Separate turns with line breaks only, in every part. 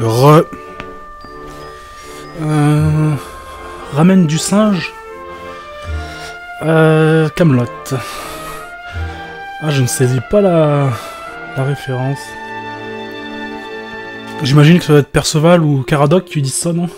Re. Euh, ramène du singe. Euh, Camelot. Ah, je ne saisis pas la, la référence. J'imagine que ça va être Perceval ou Caradoc qui disent ça, non?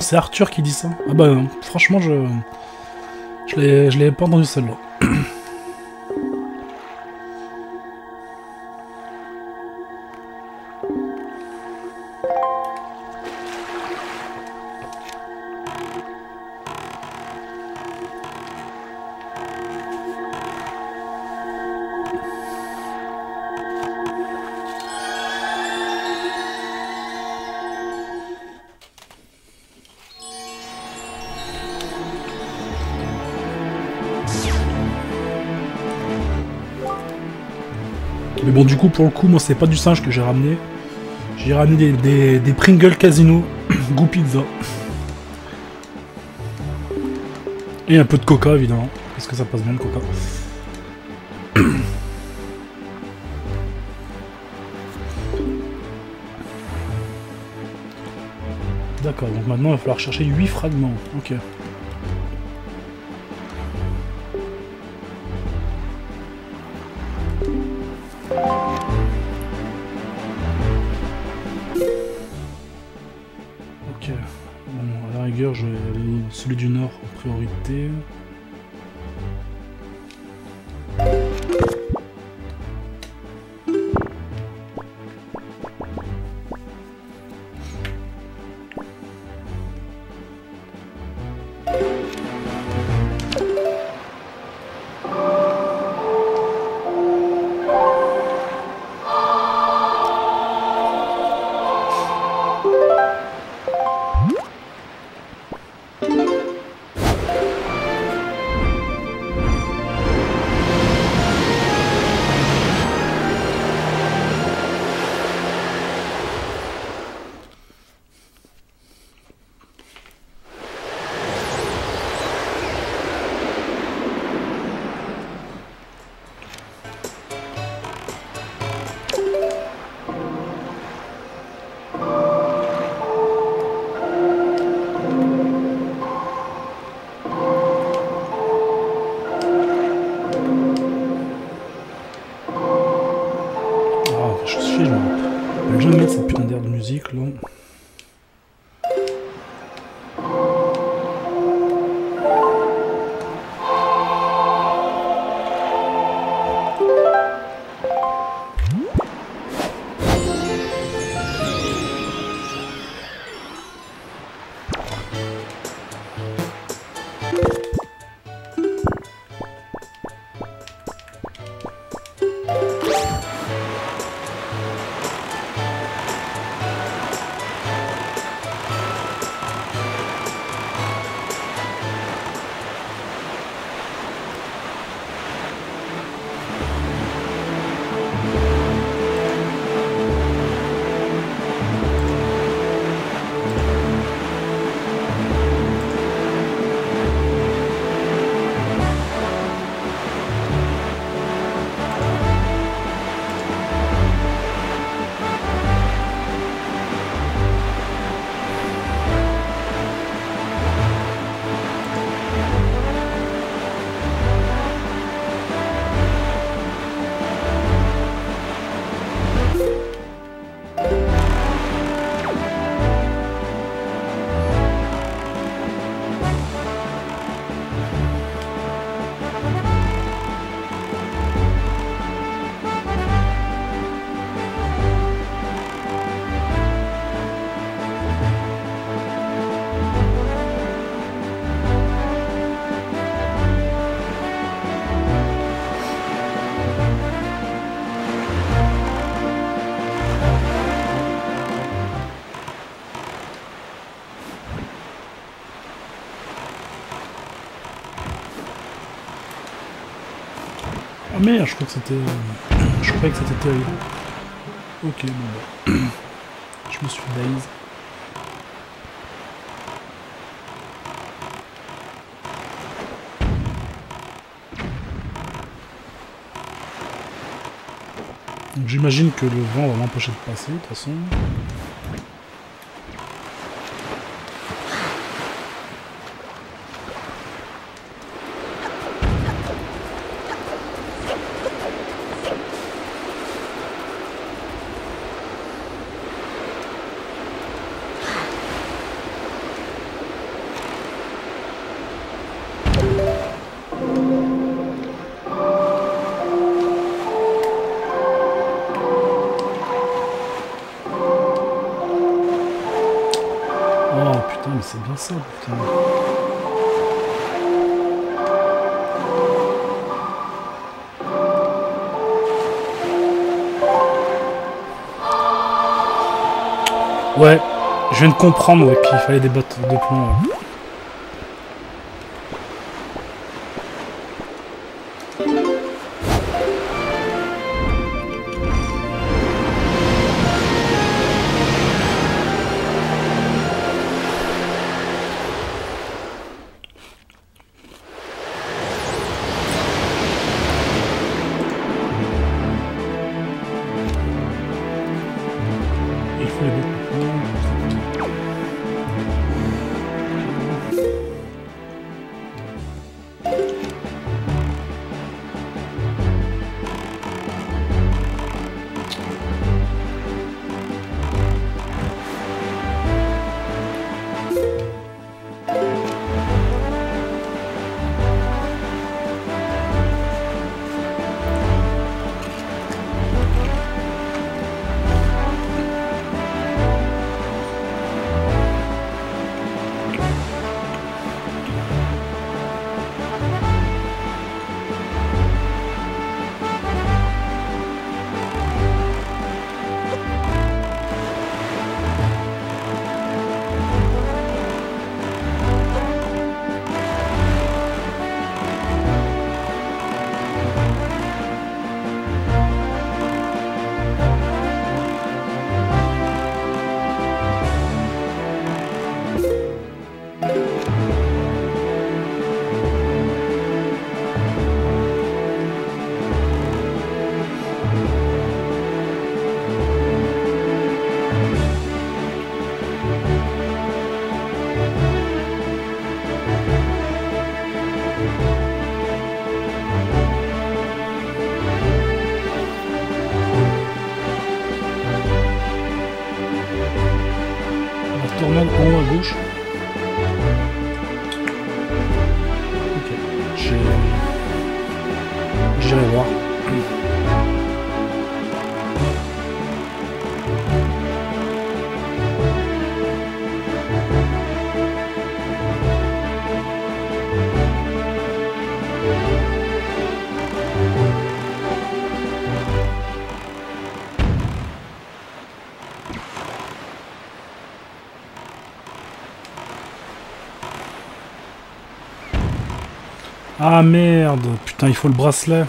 C'est Arthur qui dit ça. Ah bah franchement, je. Je l'ai pas entendu celle-là. coup, pour le coup, moi, c'est pas du singe que j'ai ramené. J'ai ramené des, des, Casino, goût pizza. Et un peu de coca, évidemment. Parce que ça passe bien le coca. D'accord, donc maintenant il va falloir chercher 8 fragments. Ok. Je crois que c'était... Je croyais que c'était terrible. Ok, bon bah. Je me suis. Donc j'imagine que le vent va m'empêcher de passer, de toute façon. Ouais, je viens de comprendre ouais, qu'il fallait des bottes de plomb. Ah merde, putain, il faut le bracelet.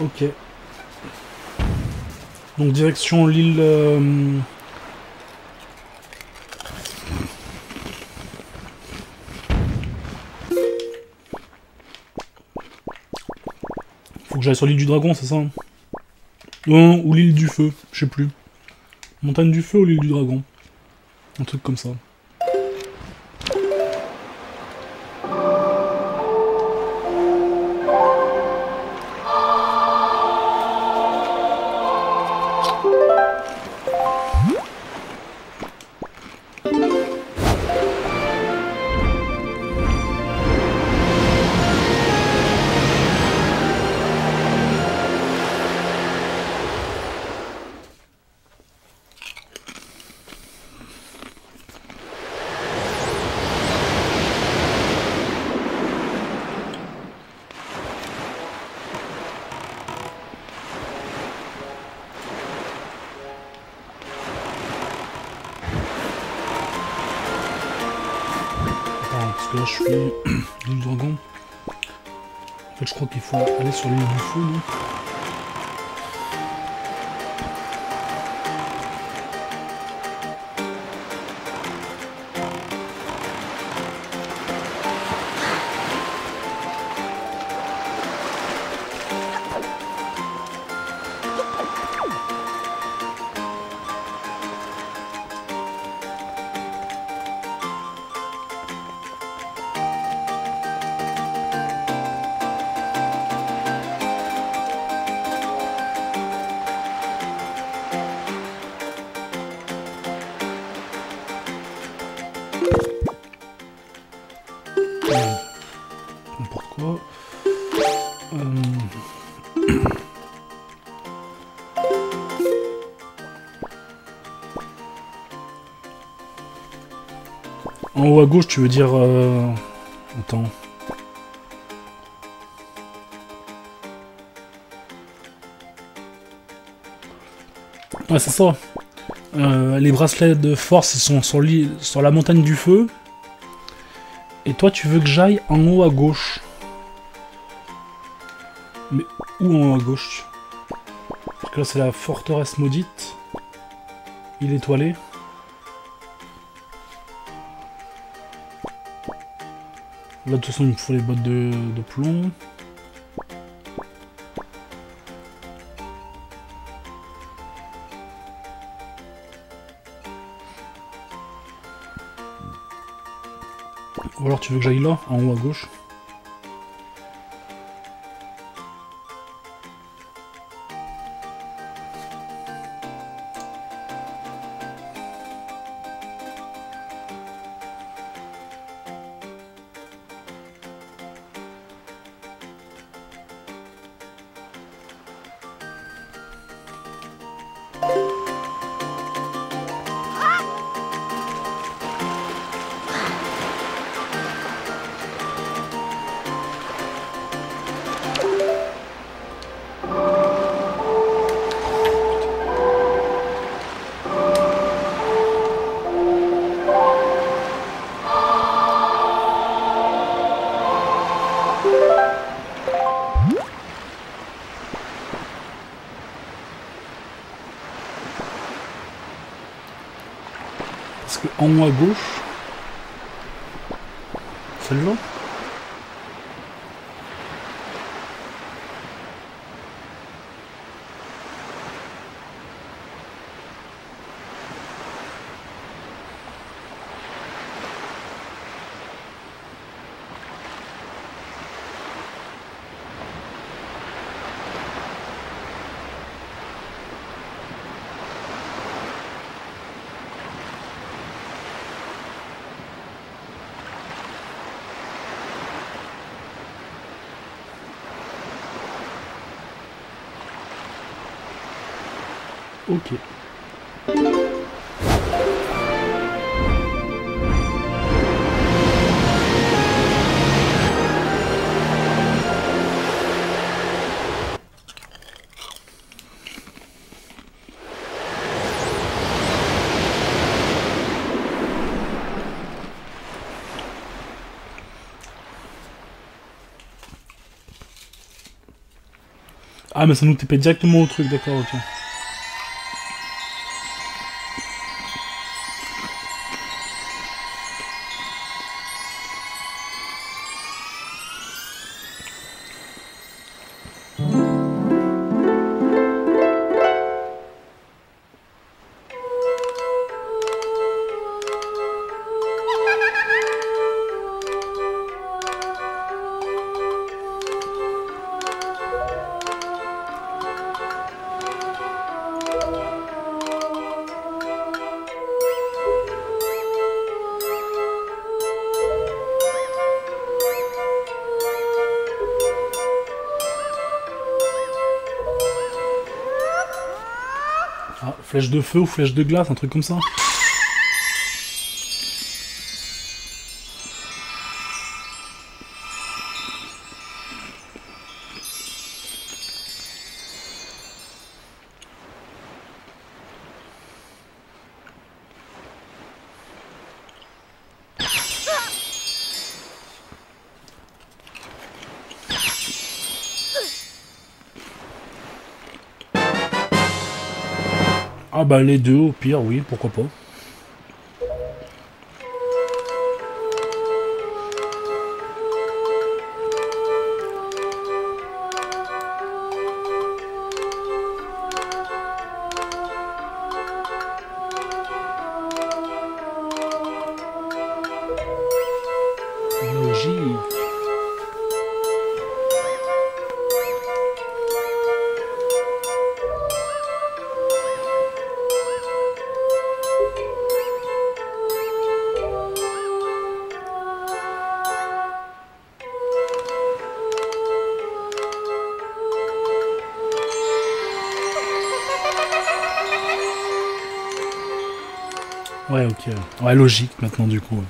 Ok. Donc direction l'île... euh, Faut que j'aille sur l'île du dragon, c'est ça Non, ou l'île du feu, je sais plus. Montagne du feu ou l'île du dragon? Un truc comme ça. Tu veux dire... euh, Attends. Ouais, c'est ça. Euh, les bracelets de force, sont sur, sur la montagne du feu. Et toi, tu veux que j'aille en haut à gauche. Mais où en haut à gauche? Parce là, c'est la forteresse maudite. Il est étoilé. Là, de toute façon, il me faut les bottes de, de plomb. Ou alors tu veux que j'aille là, en haut à gauche? Haut à gauche... Celle-là Ah mais ça nous TP directement au truc, d'accord, ok. Flèche de feu ou flèche de glace, un truc comme ça bah les deux au pire, oui, pourquoi pas. ouais, logique maintenant du coup.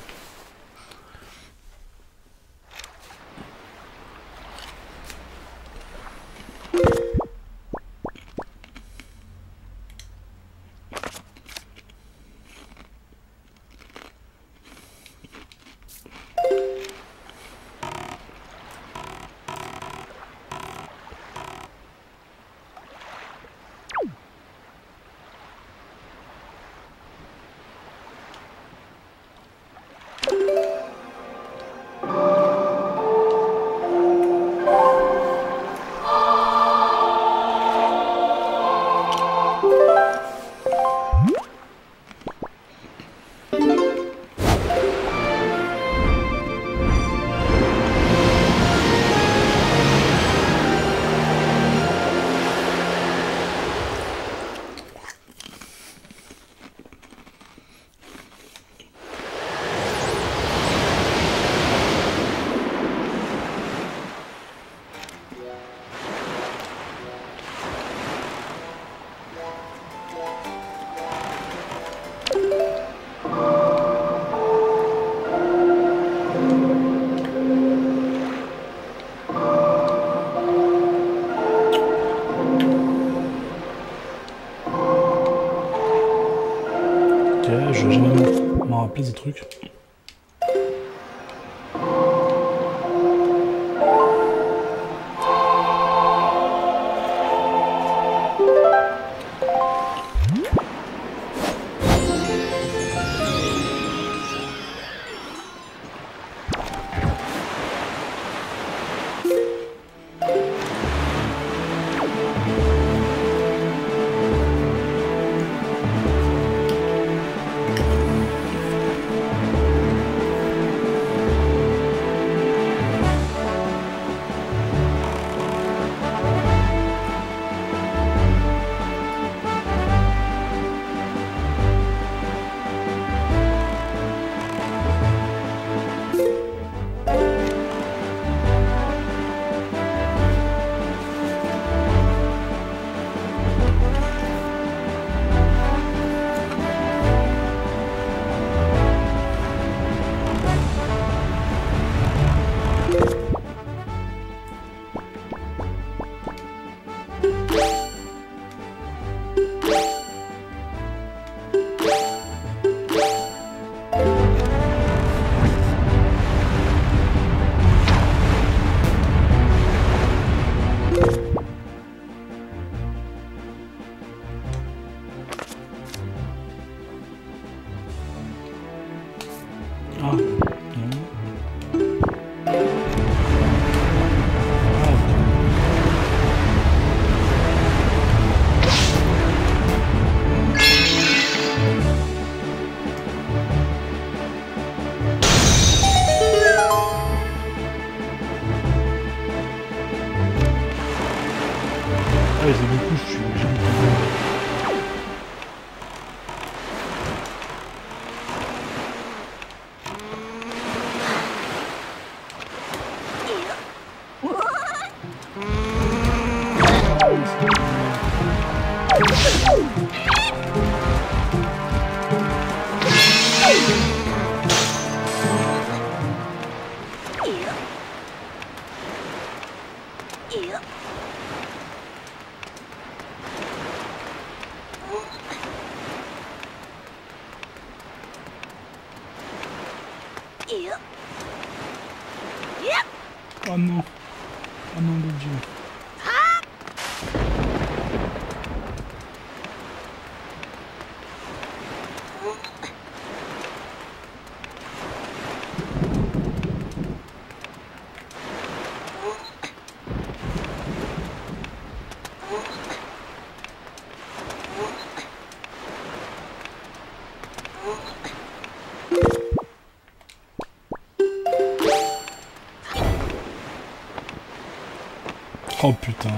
Oh putain.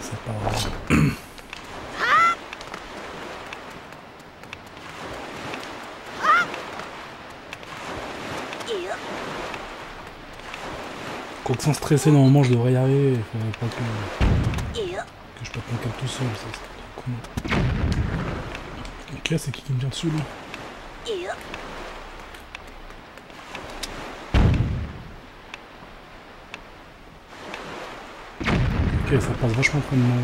C'est pas vrai. Sans stresser, normalement je devrais y arriver. Faudrait pas que, que je pète mon câble tout seul, ça c'est con. Ok, c'est qui qui me vient dessus là Ok, ça passe vachement près de moi.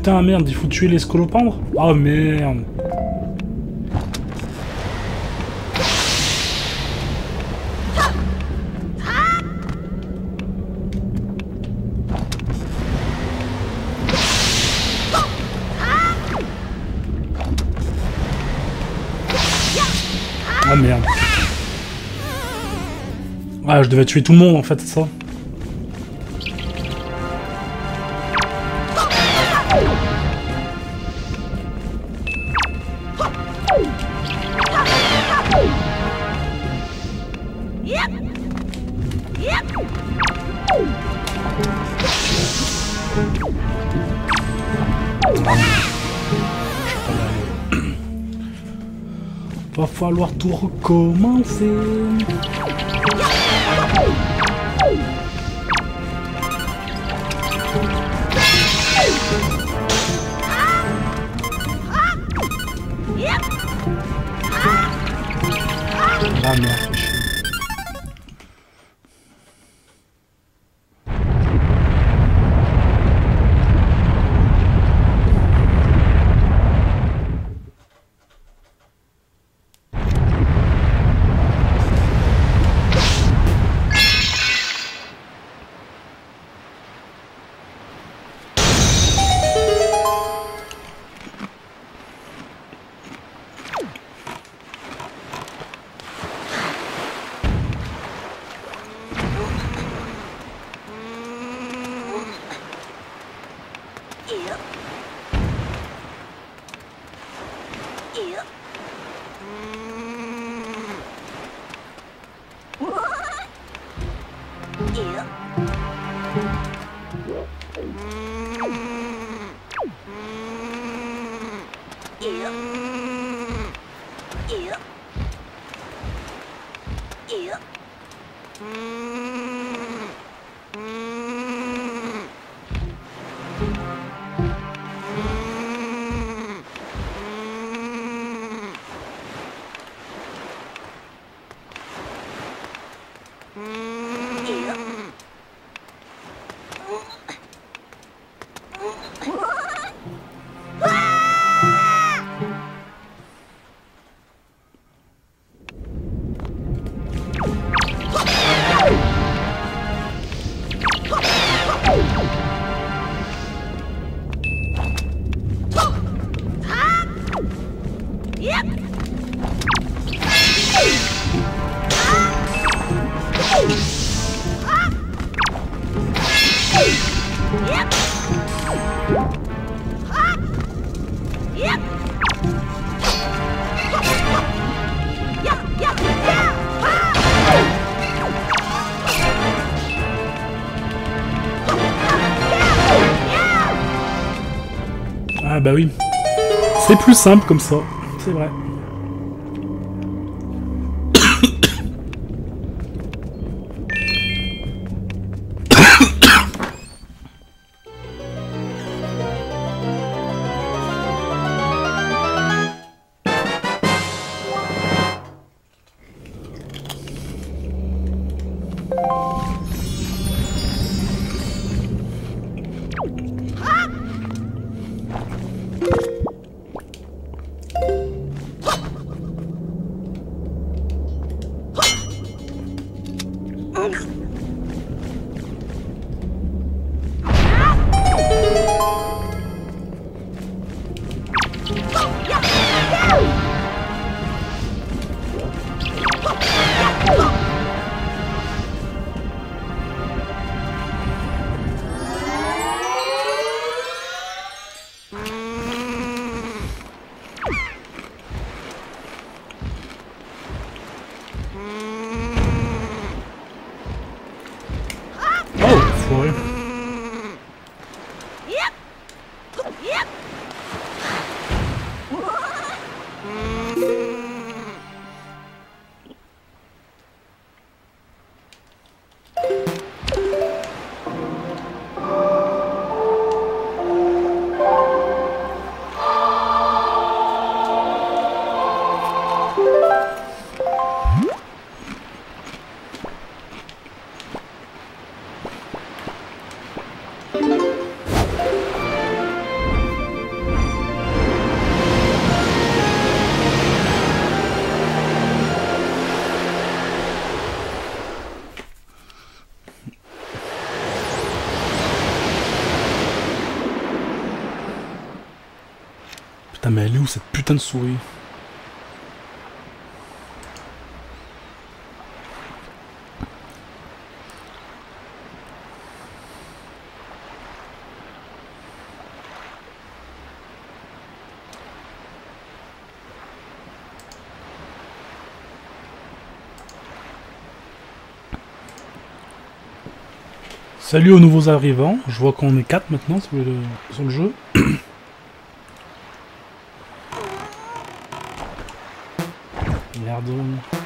Putain, merde, il faut tuer les scolopendres. Oh merde. Ah merde. Ah, je devais tuer tout le monde en fait, ça falloir Ah bah oui. C'est plus simple comme ça, c'est vrai. Souris Salut aux nouveaux arrivants, je vois qu'on est 4 maintenant sur le jeu. Merde.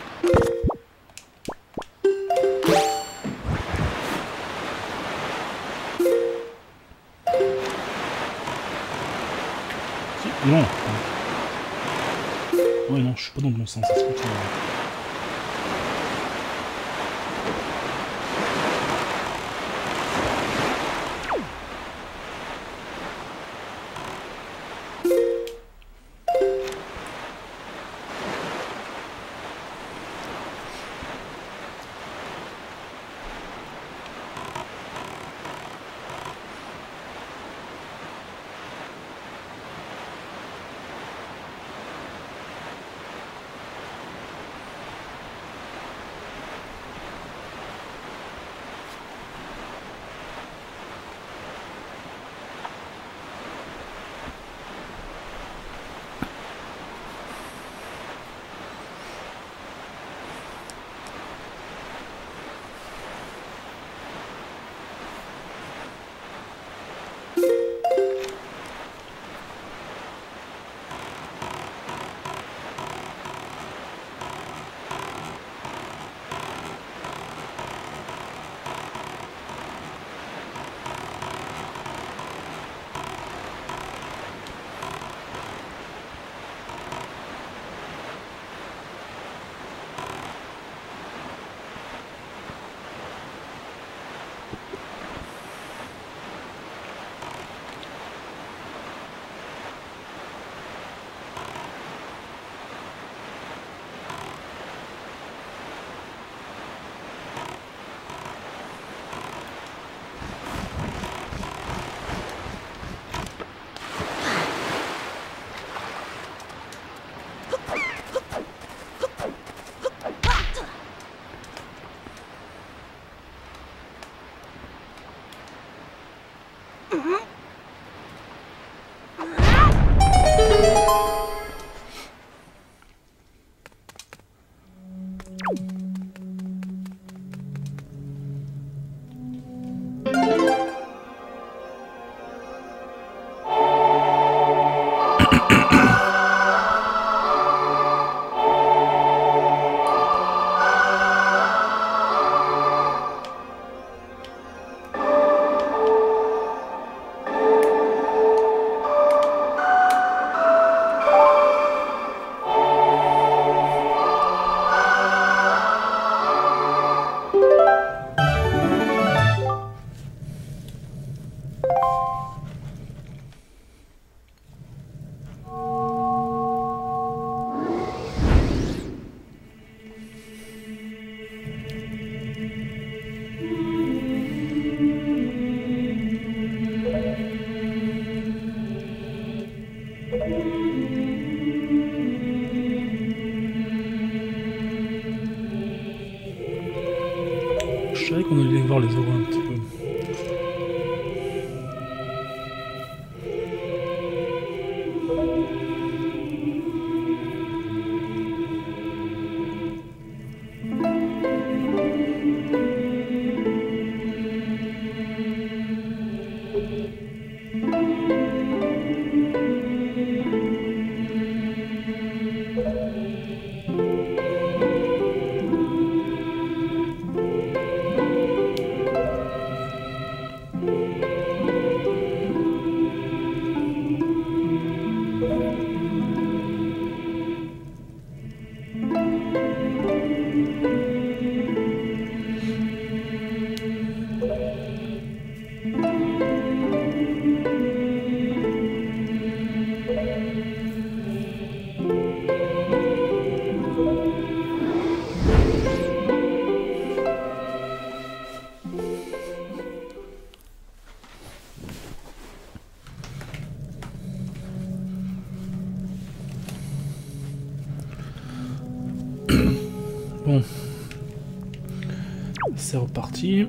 C'est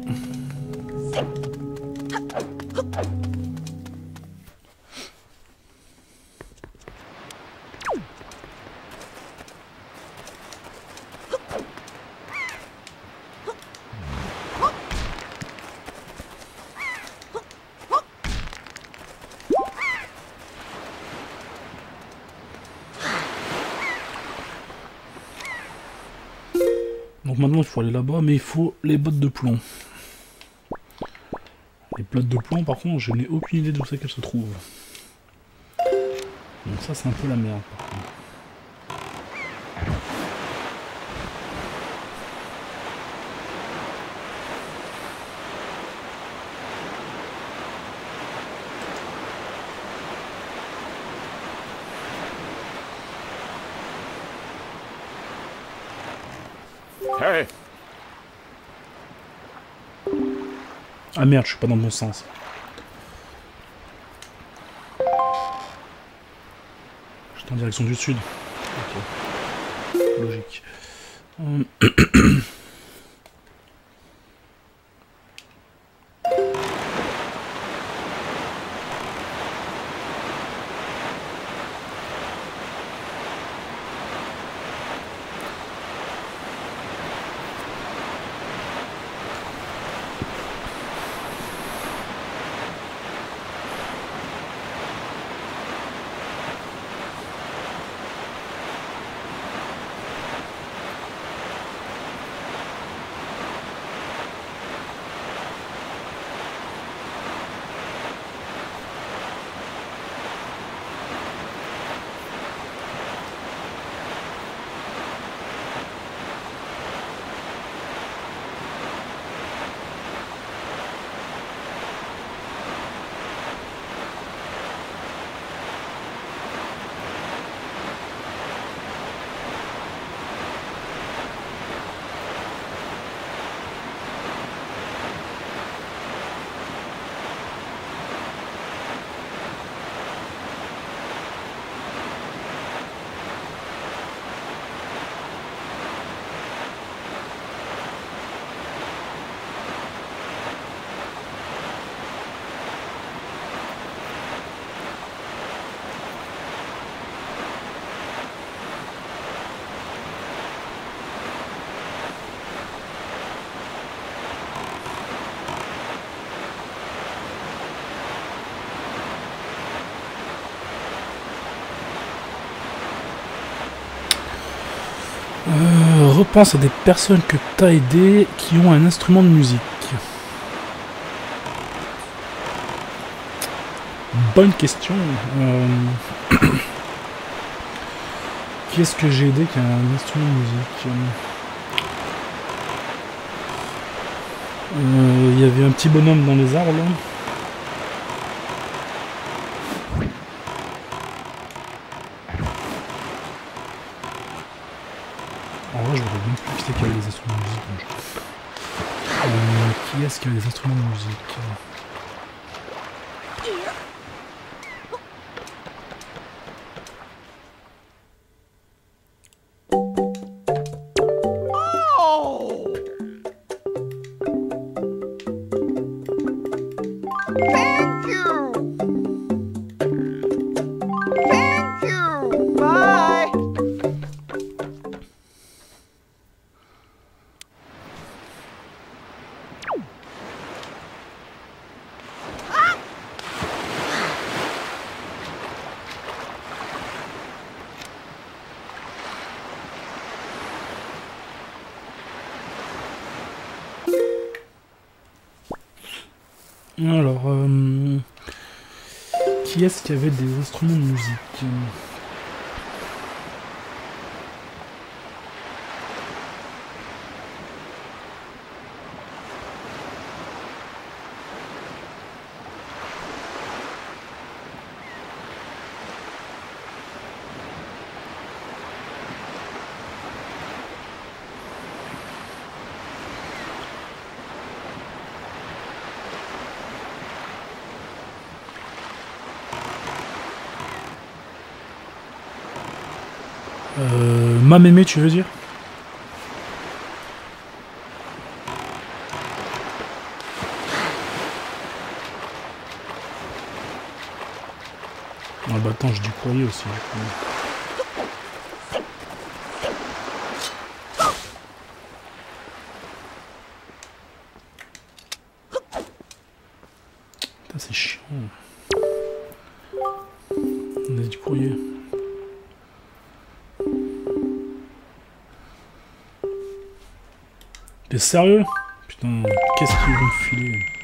Donc maintenant il faut aller là-bas, mais il faut les bottes de plomb. Les bottes de plomb par contre je n'ai aucune idée d'où c'est qu'elles se trouvent. Donc ça c'est un peu la merde par contre.
Hey!
Ah merde, je suis pas dans le bon sens. J'étais en direction du sud. Ok. Logique. Hum. repense à des personnes que tu as aidées qui ont un instrument de musique. Bonne question. Euh... qui est-ce que j'ai aidé qui a un instrument de musique? Euh, Il y avait un petit bonhomme dans les arbres. Des instruments de musique qui est-ce qui avait des instruments de musique? Ma mémé, tu veux dire Ah bah attends, j'ai du courrier aussi. Sérieux? Putain, qu'est-ce qu'ils vont filer?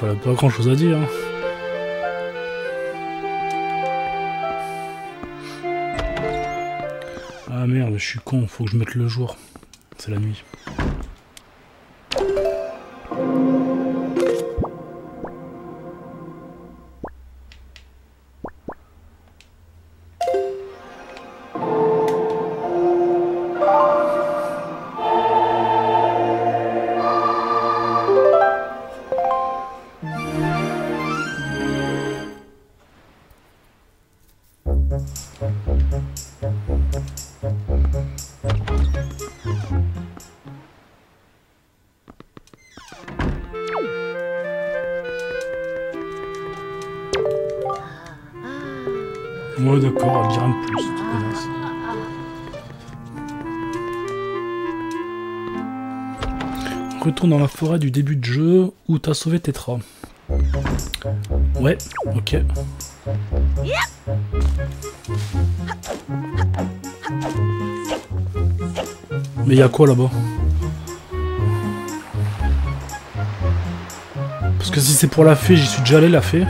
Bof, elle a pas grand chose à dire. Hein. Ah merde, je suis con, faut que je mette le jour. C'est la nuit. Dans la forêt du début de jeu où t'as sauvé Tetra. Ouais, ok. Mais y a quoi là-bas? Parce que si c'est pour la fée, j'y suis déjà allé la fée.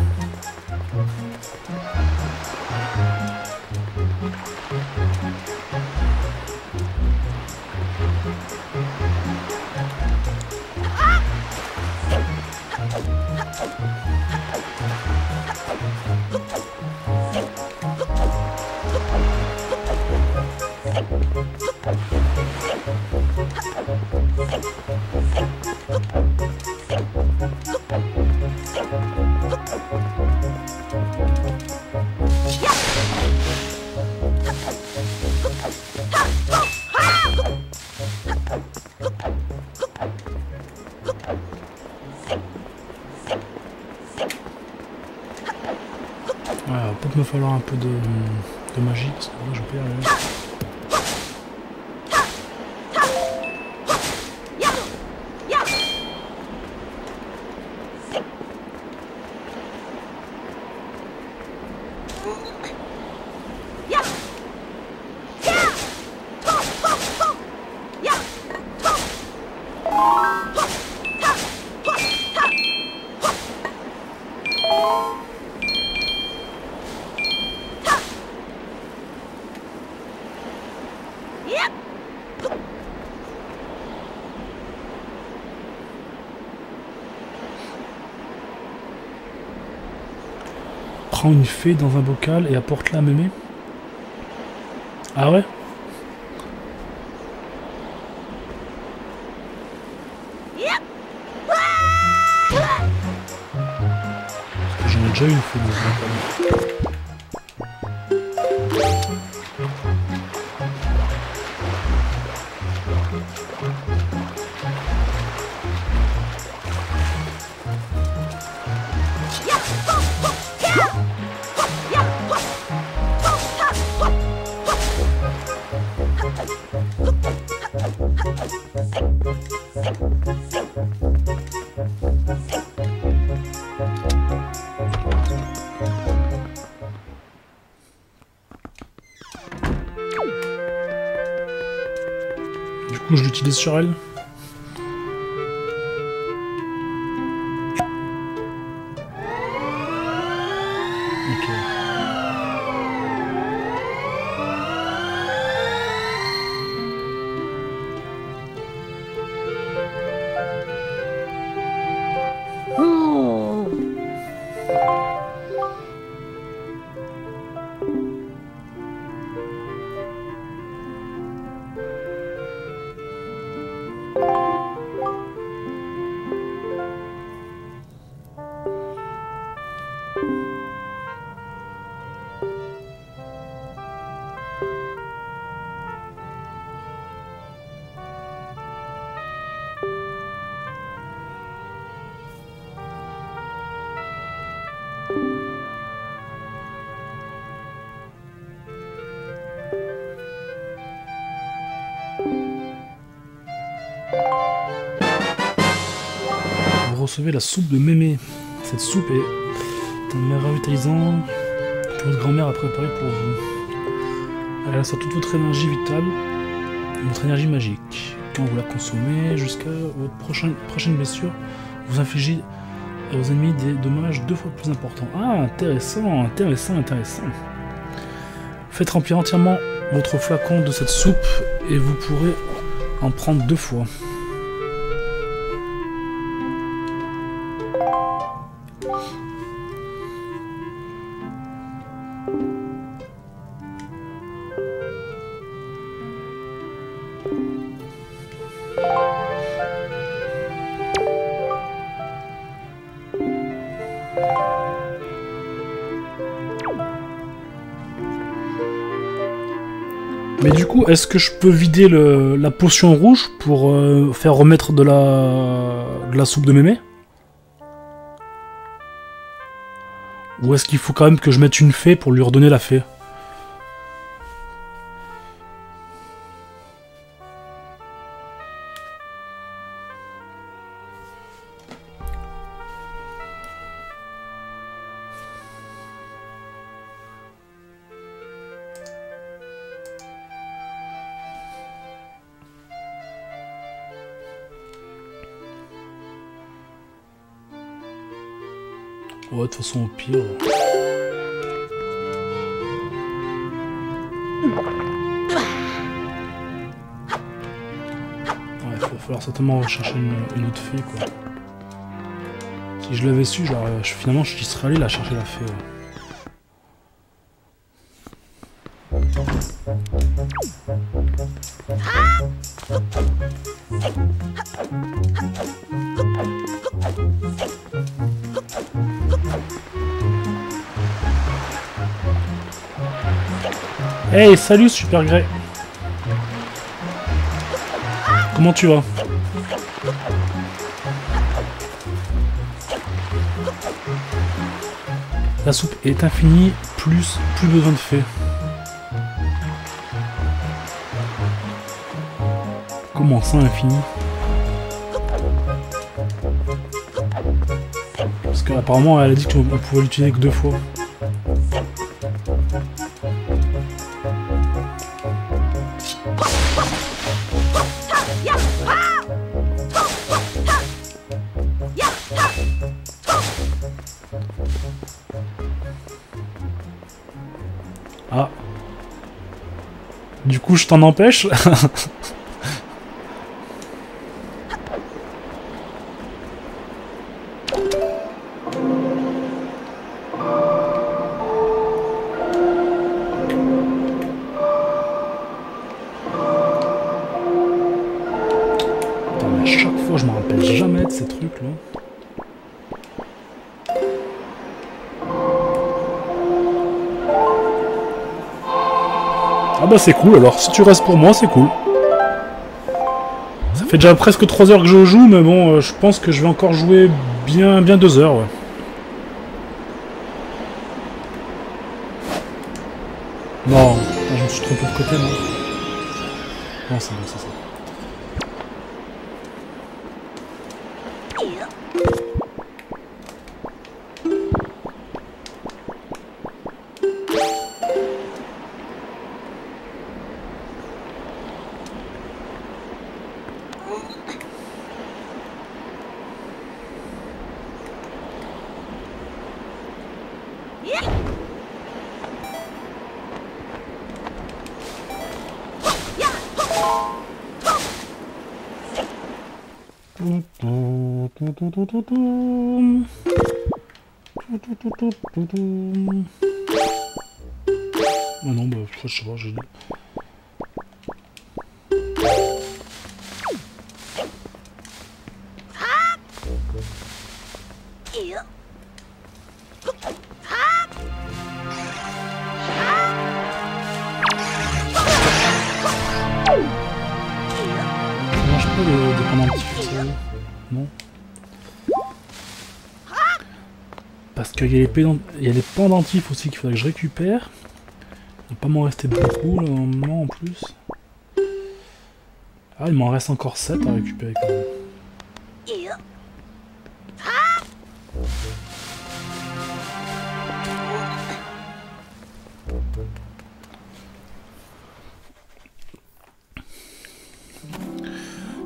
Dans un bocal et apporte-la à mémé. Ah ouais? J'en ai déjà eu une fée. Çdis shal. La soupe de mémé. Cette soupe est un mets revitalisant que votre grand-mère a préparé pour vous. Elle reste toute votre énergie vitale et votre énergie magique. Quand vous la consommez jusqu'à votre prochaine, prochaine blessure, vous infligez à vos ennemis des dommages deux fois plus importants. Ah, intéressant, intéressant, intéressant. Faites remplir entièrement votre flacon de cette soupe et vous pourrez en prendre deux fois. Est-ce que je peux vider la potion rouge pour euh, faire remettre de la, de la soupe de mémé? Ou est-ce qu'il faut quand même que je mette une fée pour lui redonner la fée? Rechercher une, autre fée, quoi. Si je l'avais su, genre, je, finalement, je serais allé la chercher la fée. Hey, salut Super Grey Comment tu vas? La soupe est infinie, plus plus besoin de fées. Comment ça infini? Parce qu'apparemment elle a dit qu'on pouvait l'utiliser que deux fois. Je t'en empêche c'est cool, alors si tu restes pour moi, c'est cool. Ça fait déjà presque 3 heures que je joue, mais bon, euh, je pense que je vais encore jouer bien, bien 2 heures. Non, je me suis trompé de côté, non Non, c'est bon, c'est ça. 두두두둠 두두두두두둠 il y, a les pendentifs aussi qu'il faudrait que je récupère. Il va pas m'en rester beaucoup là, moment en plus. Ah, il m'en reste encore 7 à récupérer quand même.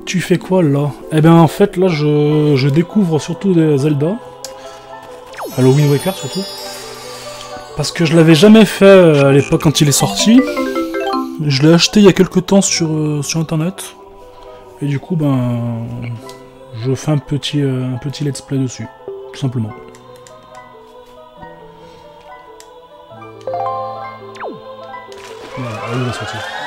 Tu fais quoi là? Eh bien en fait là je découvre surtout des Zelda. Halloween Waker surtout. Parce que je l'avais jamais fait euh, à l'époque quand il est sorti. Je l'ai acheté il y a quelques temps sur, euh, sur internet. Et du coup, ben. Je fais un petit, euh, un petit let's play dessus. Tout simplement. Voilà, il va sortir.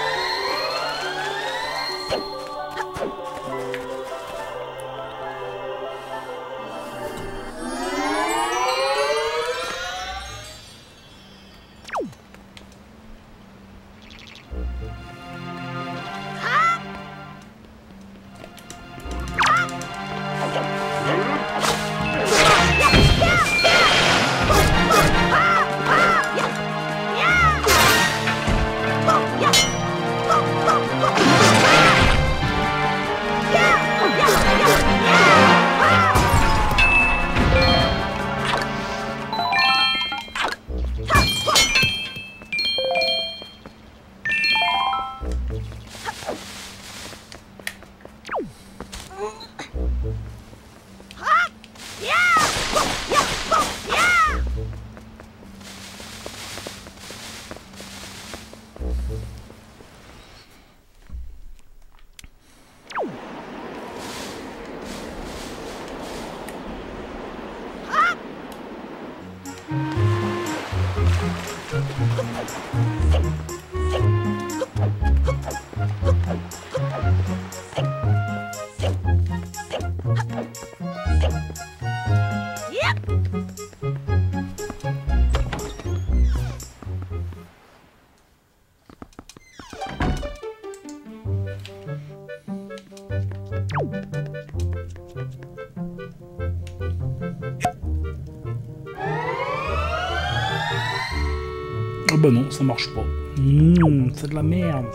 Ça marche pas. Mmh, c'est de la merde.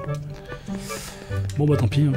Bon bah tant pis. hein.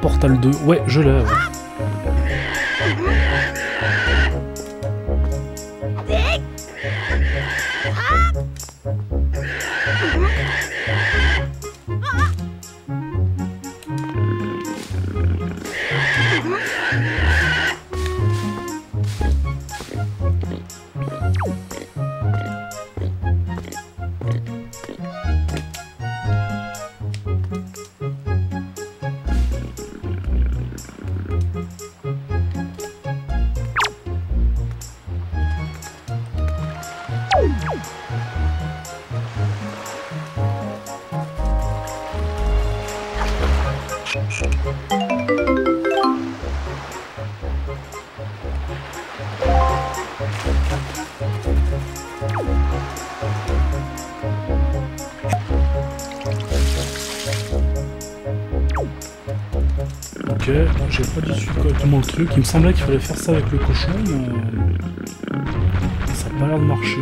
Portal 2. Ouais, je l'ai. Il me semblait qu'il fallait faire ça avec le cochon, mais ça a pas l'air de marcher.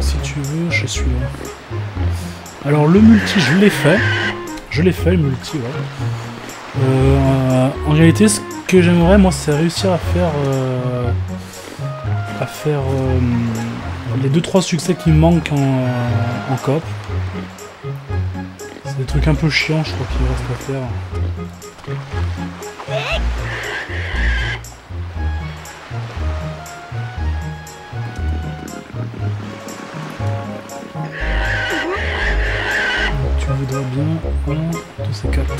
Si tu veux, je suis là. Alors le multi, je l'ai fait, je l'ai fait le multi, ouais. Euh, en réalité, ce que j'aimerais, moi, c'est réussir à faire, euh, à faire euh, les 2-3 succès qui me manquent en, en coop. C'est des trucs un peu chiants, je crois qu'il reste à faire. Voudra bien un de ces quatre.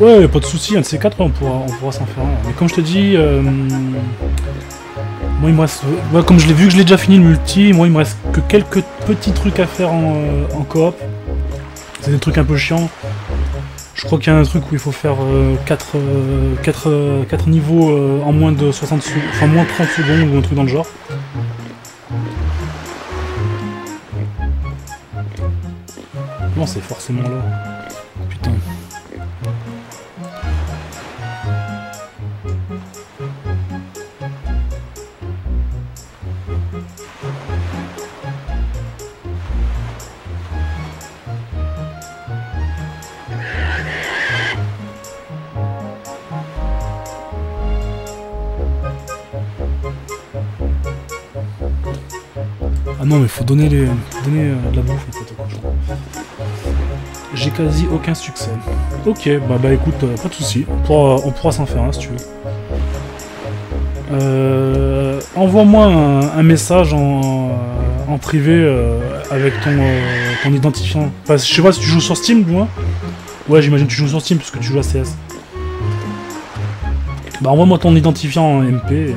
Ouais, pas de soucis, un de ces quatre, on pourra, on pourra s'en faire un. Mais comme je te dis, euh, moi il me reste, comme je l'ai vu que je l'ai déjà fini le multi, moi il me reste que quelques petits trucs à faire en, euh, coop. C'est des trucs un peu chiants. Je crois qu'il y a un truc où il faut faire 4, euh, niveaux en moins de 60 secondes, enfin moins de 30 secondes ou un truc dans le genre. C'est forcément là. Putain. Ah non mais faut donner les. Donner euh, de la bouffe. Quasi aucun succès. Ok, bah bah écoute, euh, pas de soucis. On pourra, s'en faire un si tu veux. Euh, Envoie-moi un, message en, en privé euh, avec ton, ton identifiant. Je sais pas si tu joues sur Steam, du moins. Ouais, j'imagine que tu joues sur Steam puisque tu joues à CS. Bah envoie-moi ton identifiant en MP. et-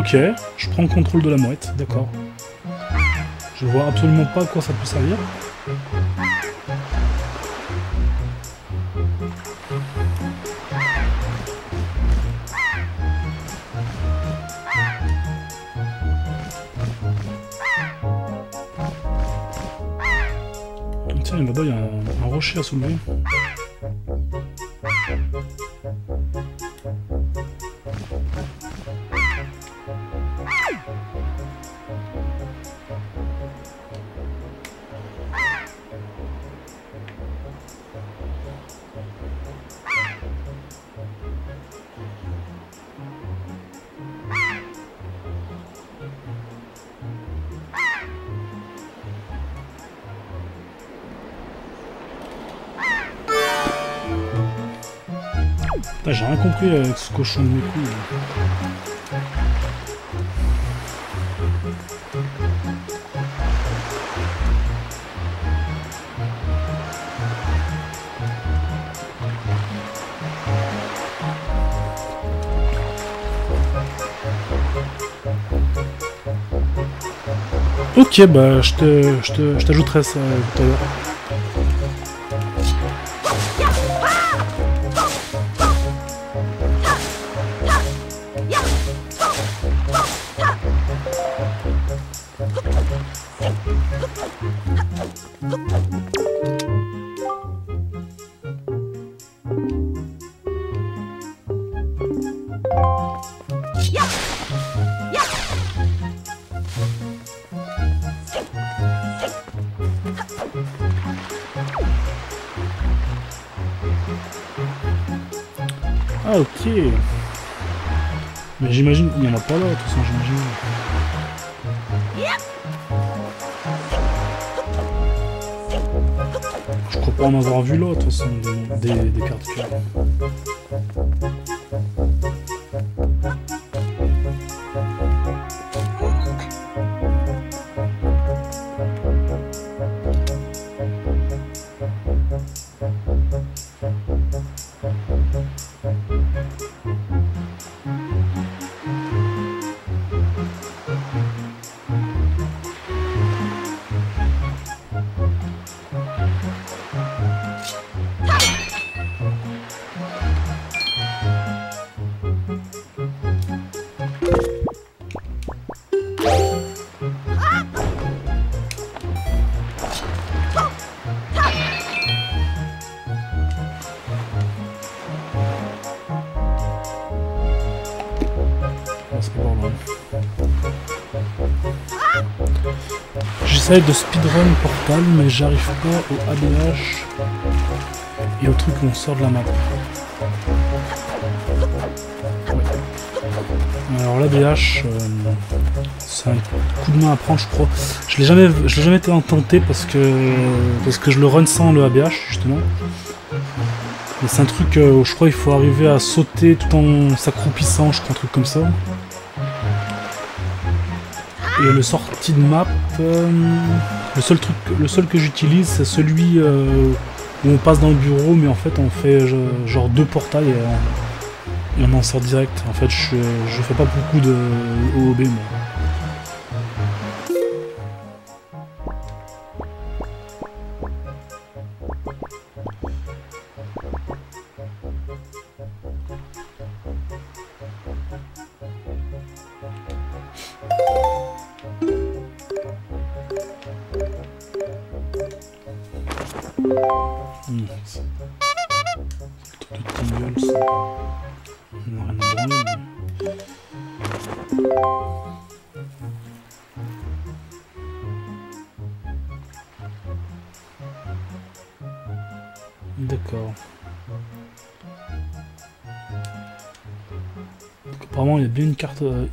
Ok, je prends le contrôle de la mouette, d'accord. Je vois absolument pas à quoi ça peut servir. Tiens, là-bas, il y a un, un rocher à soulever. Cochon de. Ok, bah je te, je je t'ajouterai ça tout à l'heure. De speedrun Portal, mais j'arrive pas au ABH et au truc où on sort de la map. Alors l'ABH, euh, c'est un coup de main à prendre, je crois. Je l'ai jamais, je jamais été tenté parce que parce que je le run sans le ABH justement. Mais c'est un truc euh, où je crois qu'il faut arriver à sauter tout en s'accroupissant, je crois, un truc comme ça. Et le sortie de map, euh, le seul que j'utilise, c'est celui où on passe dans le bureau, mais en fait on fait genre deux portails et on en sort direct. En fait, je, je fais pas beaucoup de OOB moi.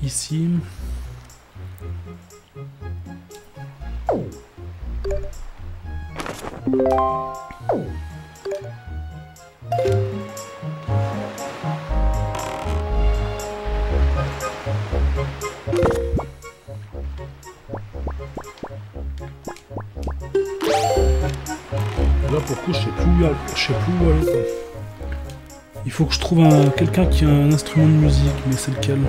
Ici. Je trouve quelqu'un qui a un instrument de musique, mais c'est lequel?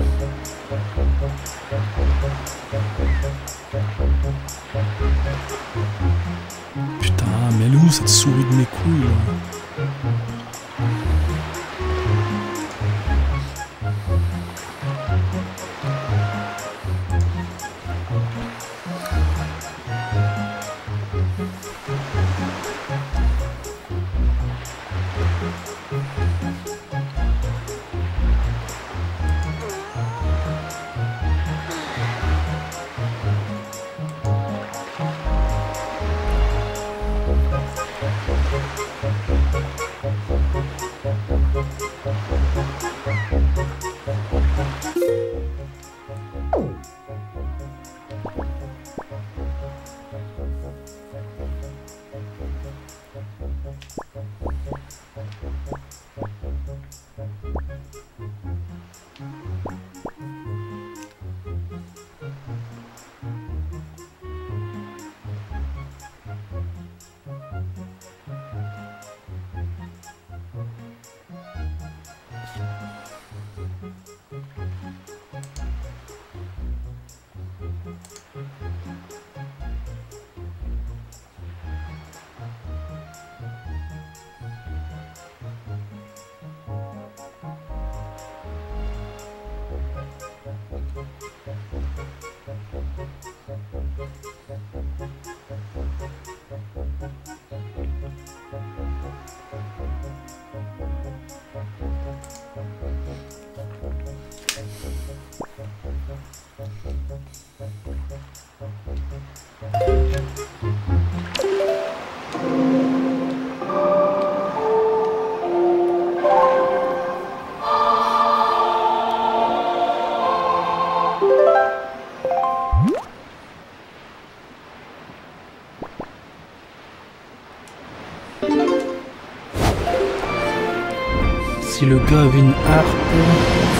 Le gars avait une harpe,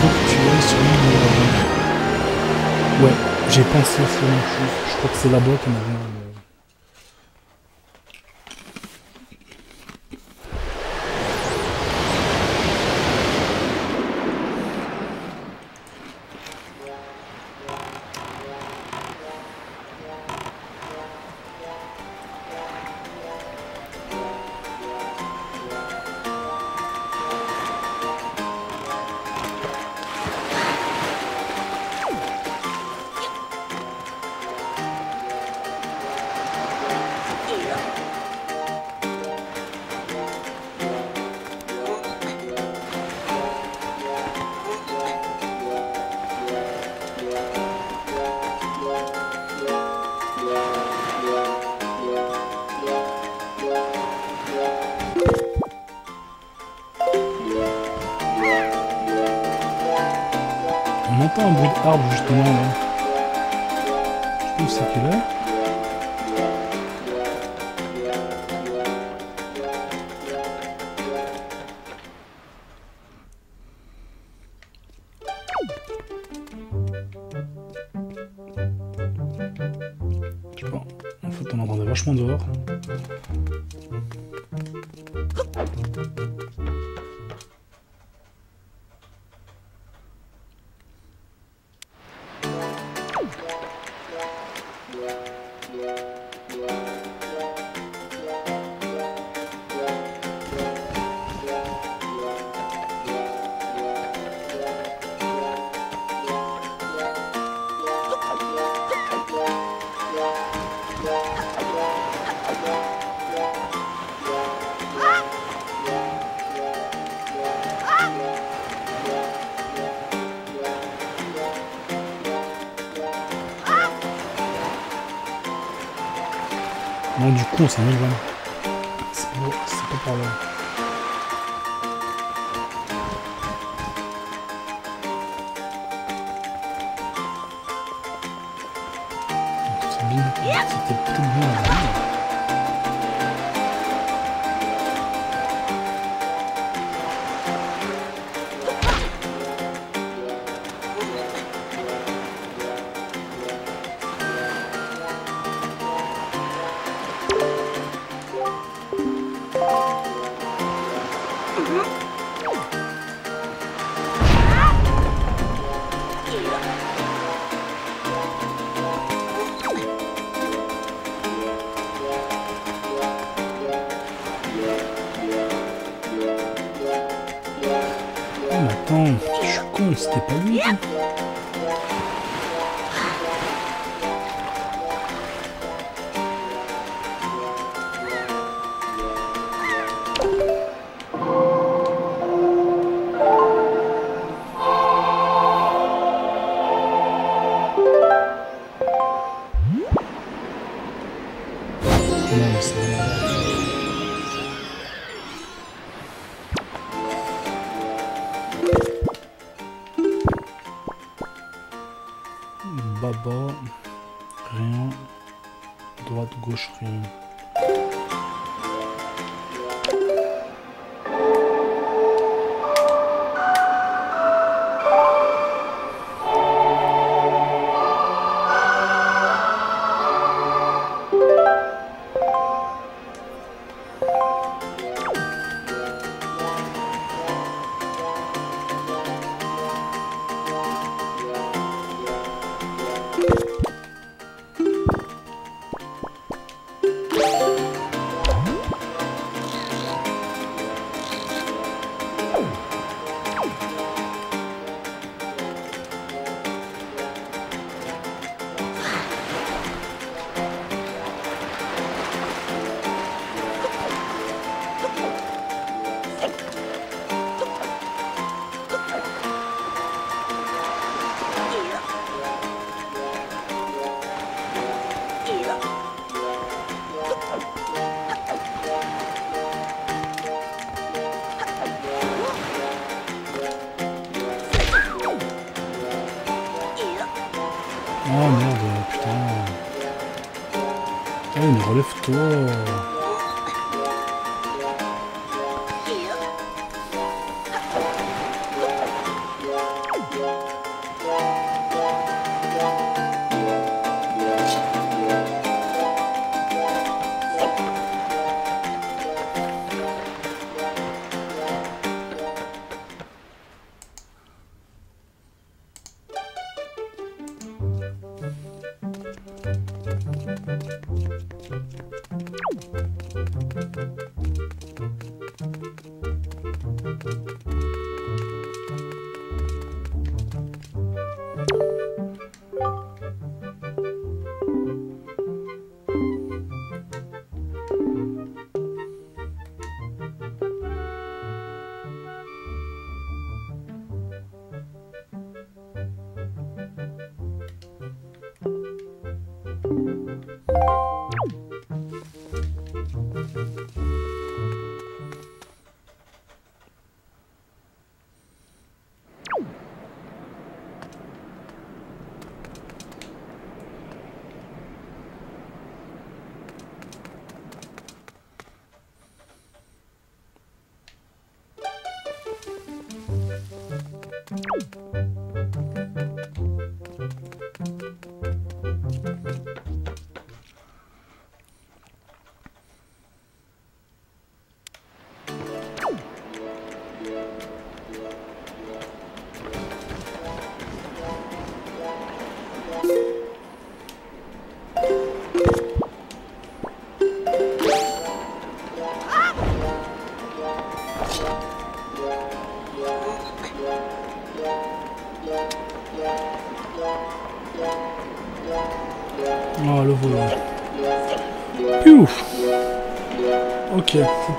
faut sur l'île. Ouais, j'ai pensé à ce même chose. Je crois que c'est là-bas qu'on avait Oh, c'est 1000 balles. C'est pas pour le... C'est. C'était bien.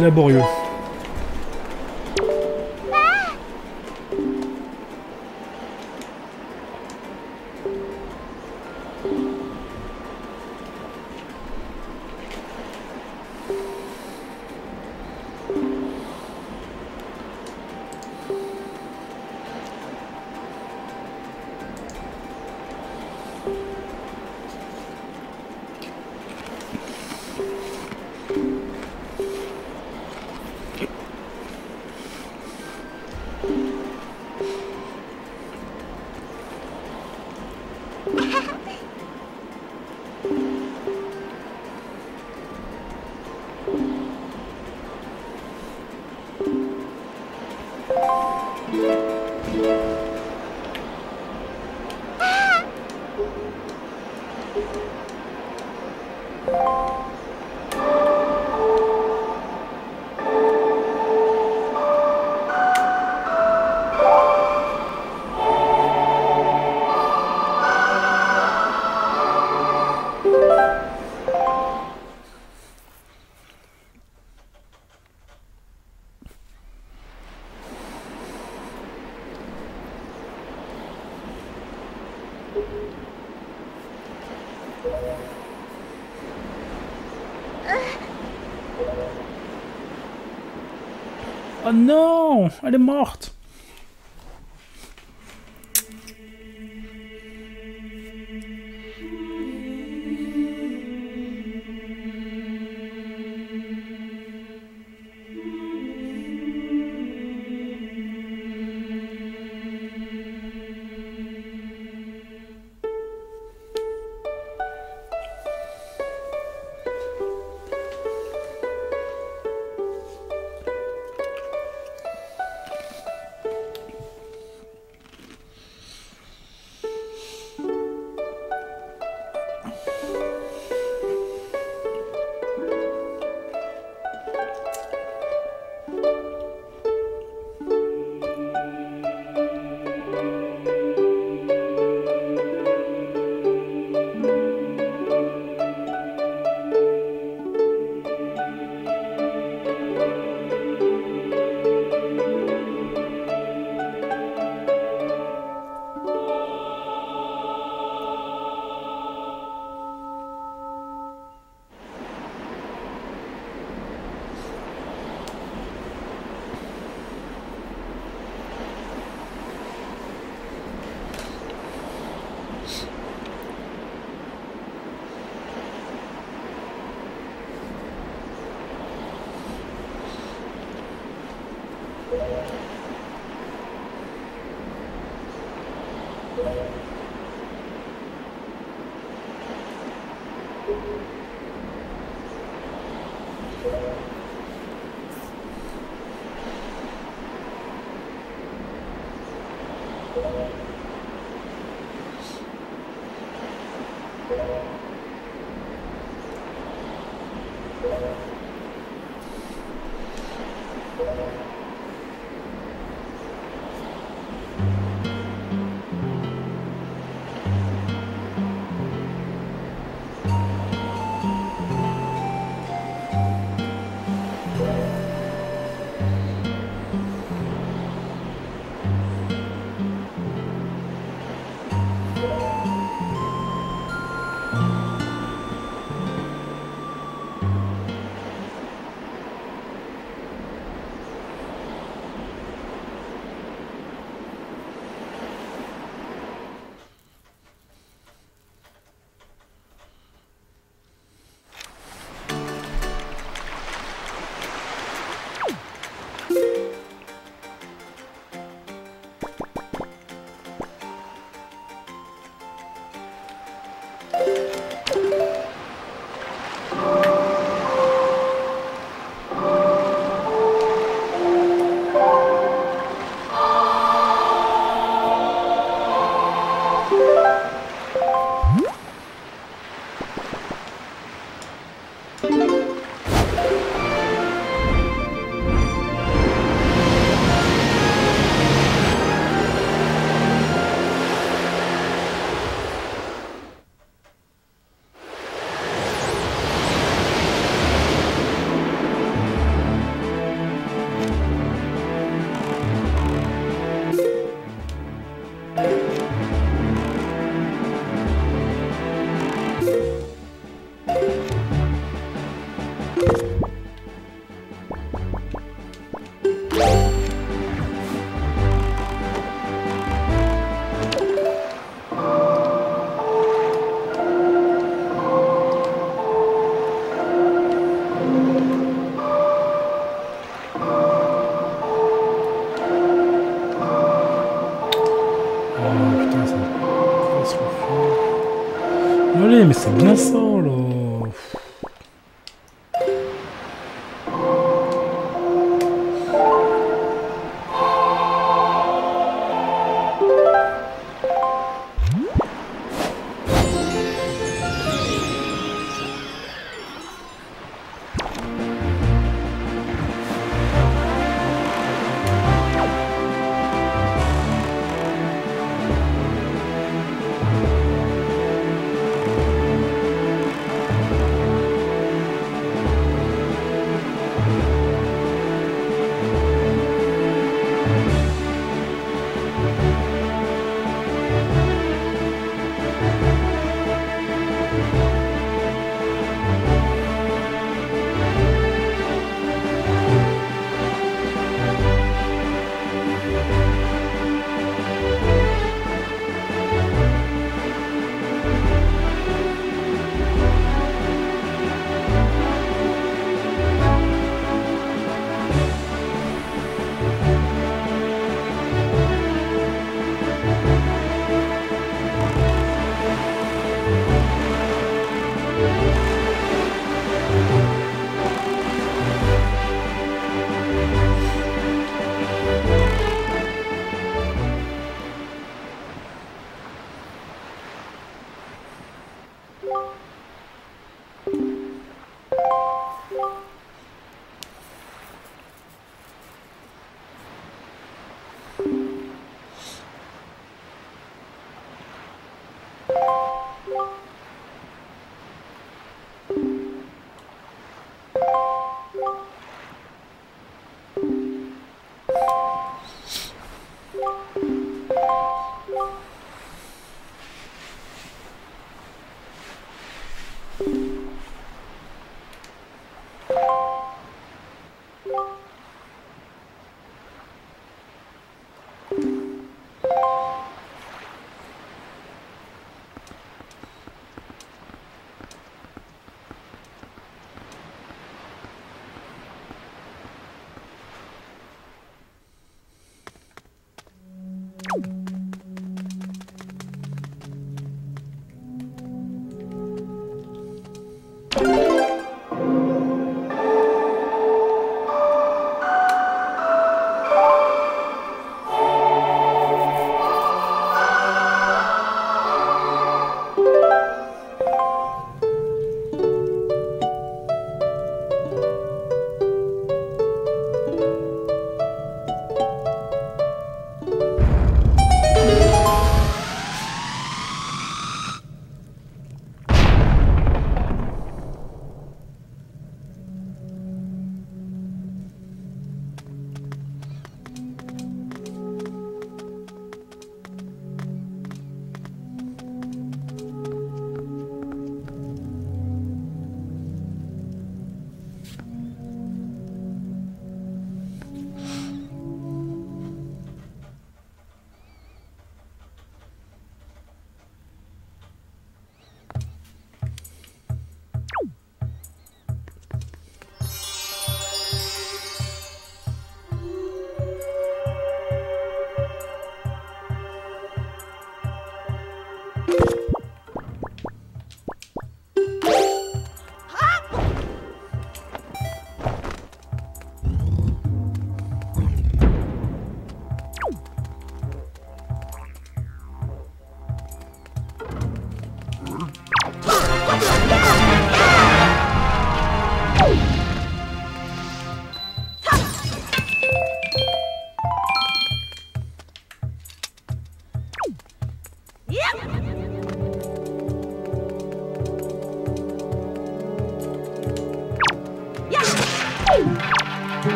Laborieux. Non Elle est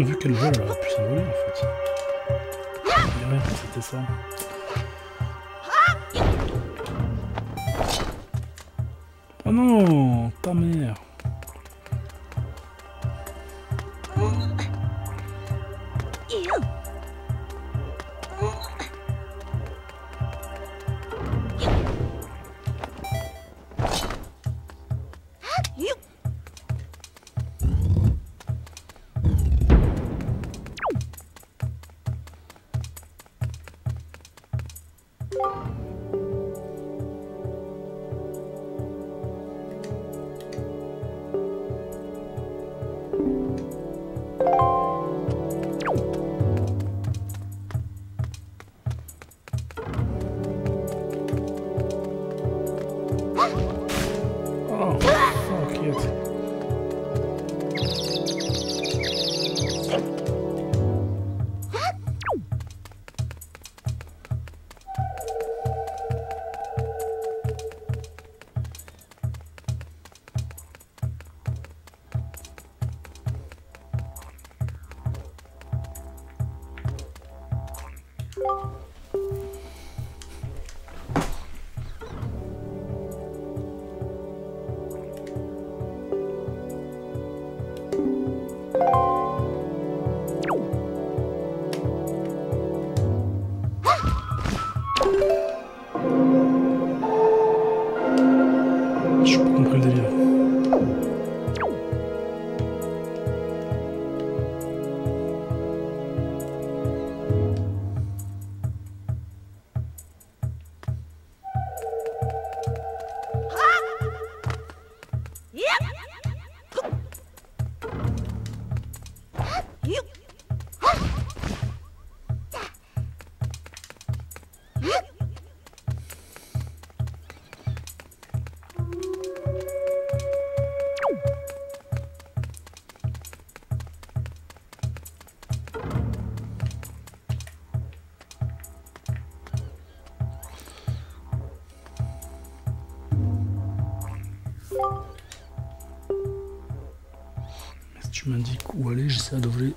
Con, vu qu'elle vole, elle aurait pu s'envoler en fait. Ouais, c'était ça. Oh non, ta mère.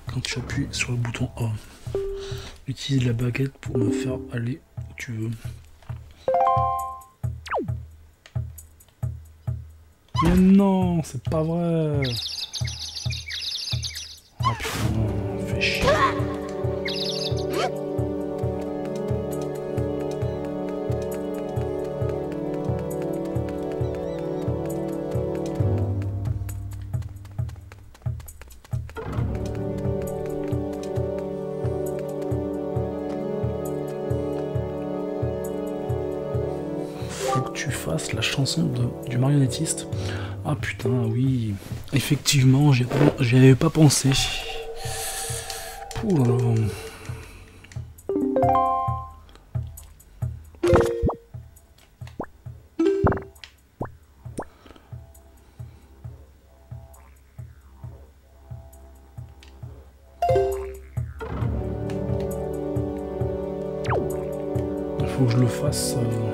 Quand tu appuies sur le bouton A. Utilise la baguette pour me faire aller où tu veux. Mais non, c'est pas vrai. Effectivement, j'y avais pas- pensé. Ouh là là. Il faut que je le fasse. euh,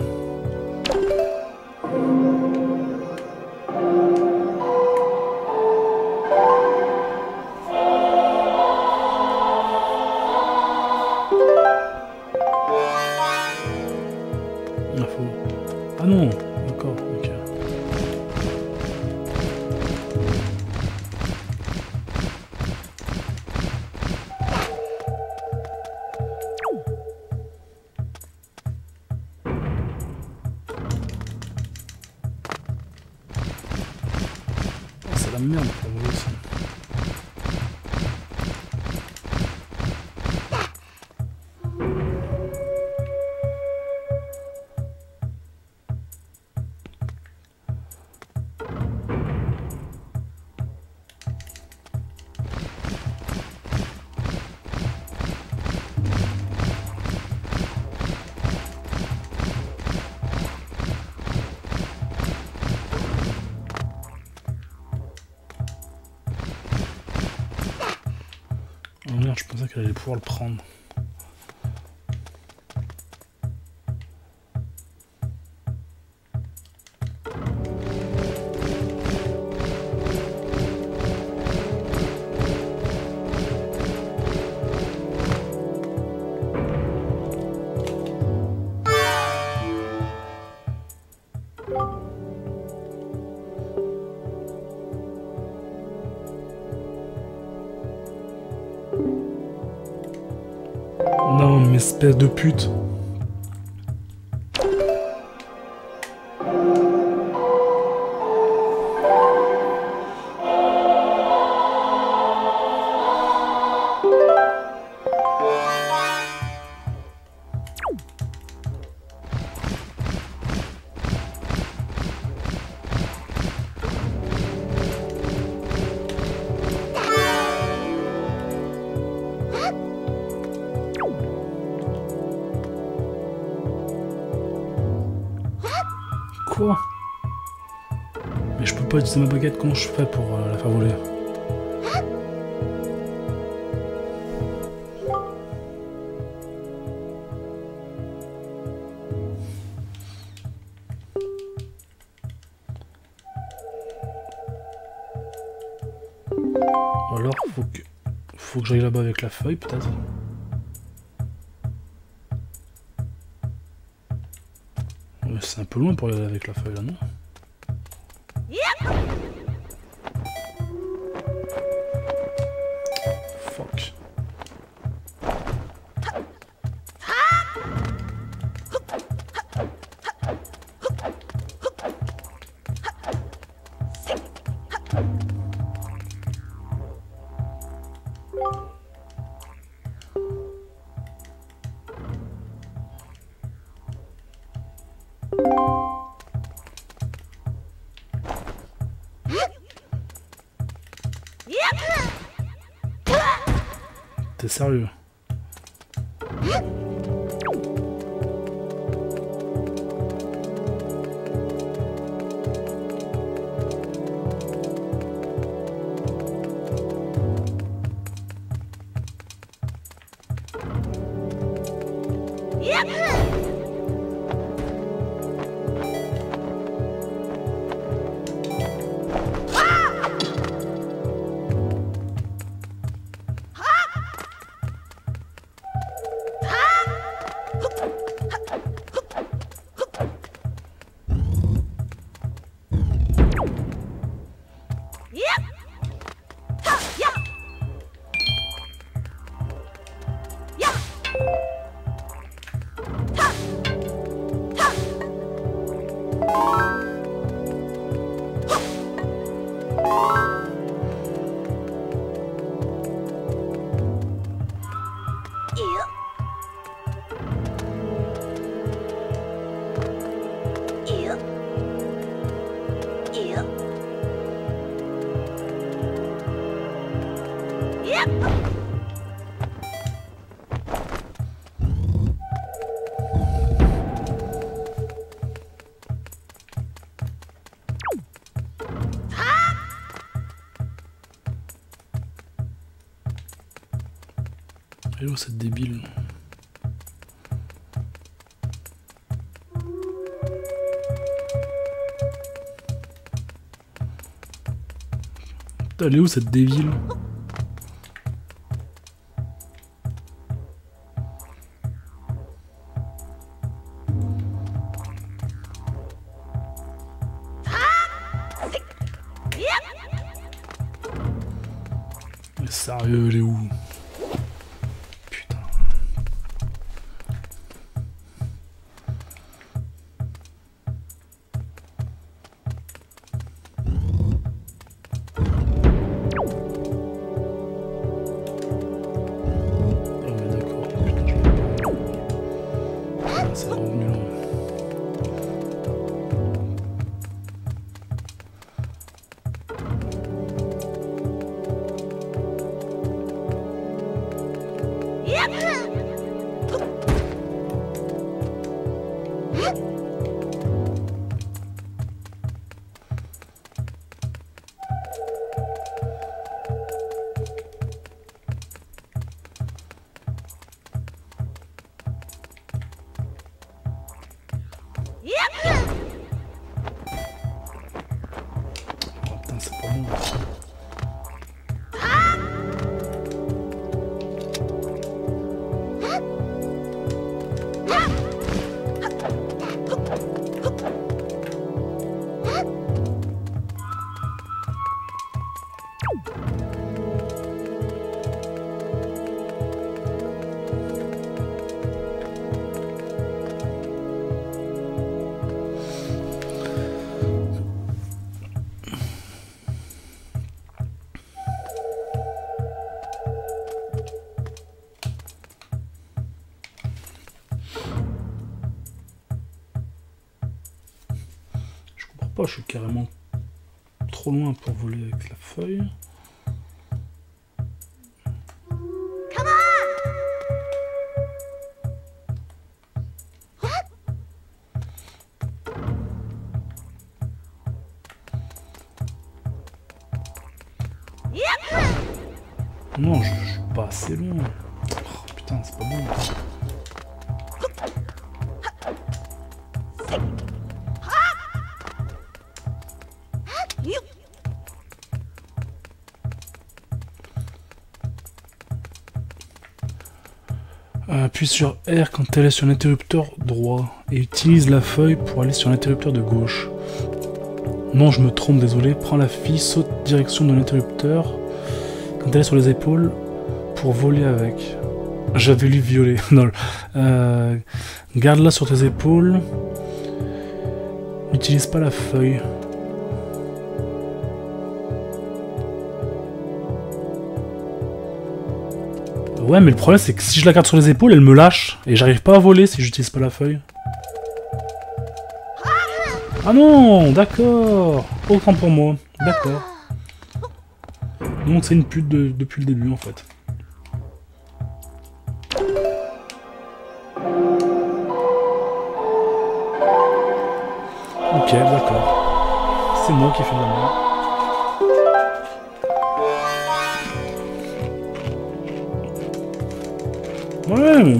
pouvoir le prendre. Espèce de pute. Utiliser ma baguette, comment je fais pour euh, la faire voler. Ou alors, faut que, faut que j'aille là-bas avec la feuille, peut-être. C'est un peu loin pour aller avec la feuille, là, non? Sérieux Cette débile. Elle est où cette débile? Trop pour voler avec la feuille. Appuie sur R quand elle est sur l'interrupteur droit et utilise la feuille pour aller sur l'interrupteur de gauche. Non, je me trompe, désolé. Prends la fille, saute direction de l'interrupteur quand elle est sur les épaules pour voler avec. J'avais lu violet. non. Euh, Garde-la sur tes épaules. N'utilise pas la feuille. Ouais, mais le problème c'est que si je la garde sur les épaules, elle me lâche. Et j'arrive pas à voler si j'utilise pas la feuille. Ah non, d'accord. Autant pour moi. D'accord. Donc c'est une pute de- depuis le début en fait. Ok, d'accord. C'est moi qui fais de la merde. Ouais, mais